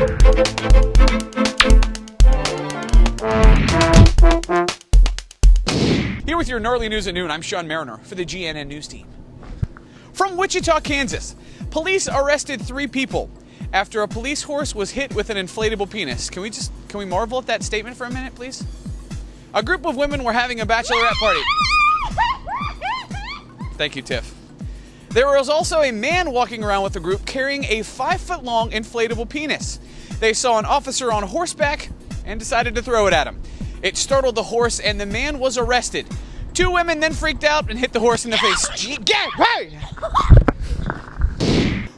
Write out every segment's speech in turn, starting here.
Here with your gnarly news at noon, I'm Sean Merinar for the GNN News Team. From Wichita, Kansas, police arrested three people after a police horse was hit with an inflatable penis. Can we just can we marvel at that statement for a minute, please? A group of women were having a bachelorette party. Thank you, Tiff. There was also a man walking around with the group carrying a five foot long inflatable penis. They saw an officer on horseback and decided to throw it at him. It startled the horse, and the man was arrested. Two women then freaked out and hit the horse in the face. Get hey!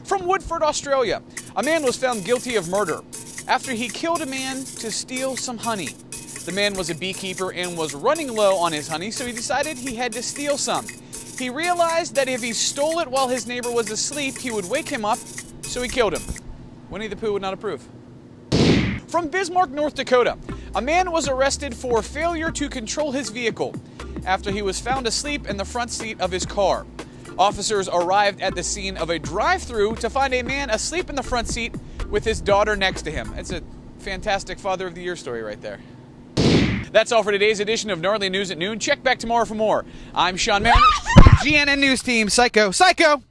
From Woodford, Australia, a man was found guilty of murder after he killed a man to steal some honey. The man was a beekeeper and was running low on his honey, so he decided he had to steal some. He realized that if he stole it while his neighbor was asleep, he would wake him up, so he killed him. Winnie the Pooh would not approve. From Bismarck, North Dakota, a man was arrested for failure to control his vehicle after he was found asleep in the front seat of his car. Officers arrived at the scene of a drive through to find a man asleep in the front seat with his daughter next to him. It's a fantastic Father of the Year story right there. That's all for today's edition of Gnarly News at Noon. Check back tomorrow for more. I'm Sean Merinar, GNN News Team, Psycho, Psycho!